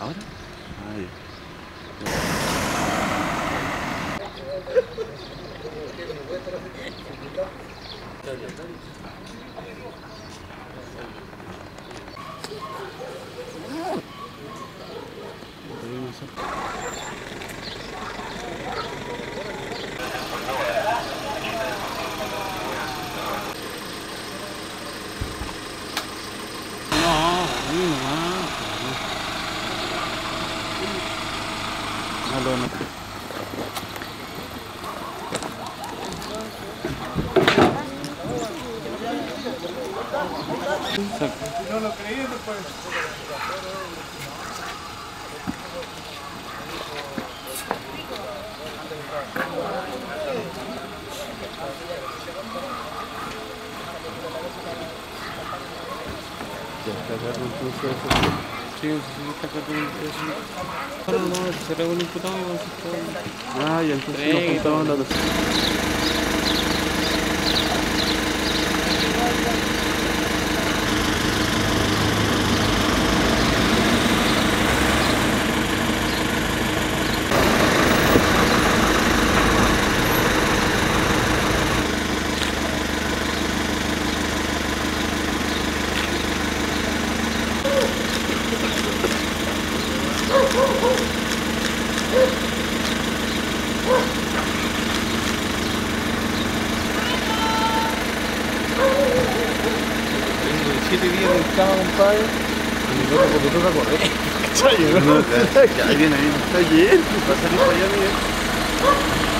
¿Ahora? Ay. No, ahí nomás. No, lo no. Ya está acá con tu jefe. Sí, sí. Ahora no, será un imputado. Ah, ya entonces nos Sí, juntamos los dos. Tengo siete días en cama, compadre. Y loco porque toca correr. ¿Cachai? No, ya, viene, ahí viene. Está bien, va a salir para allá, mira.